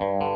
Oh.